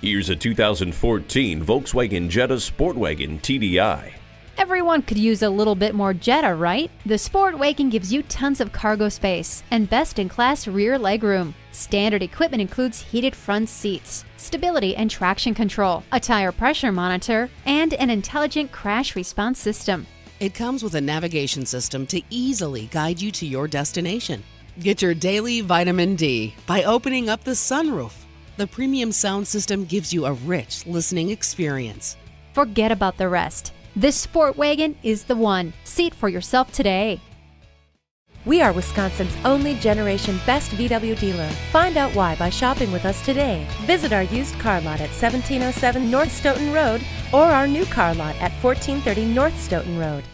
Here's a 2014 Volkswagen Jetta SportWagen TDI. Everyone could use a little bit more Jetta, right? The SportWagen gives you tons of cargo space and best in class rear legroom. Standard equipment includes heated front seats, stability and traction control, a tire pressure monitor, and an intelligent crash response system. It comes with a navigation system to easily guide you to your destination. Get your daily vitamin D by opening up the sunroof. The premium sound system gives you a rich listening experience. Forget about the rest. This sport wagon is the one. See it for yourself today. We are Wisconsin's only generation best VW dealer. Find out why by shopping with us today. Visit our used car lot at 1707 North Stoughton Road or our new car lot at 1430 North Stoughton Road.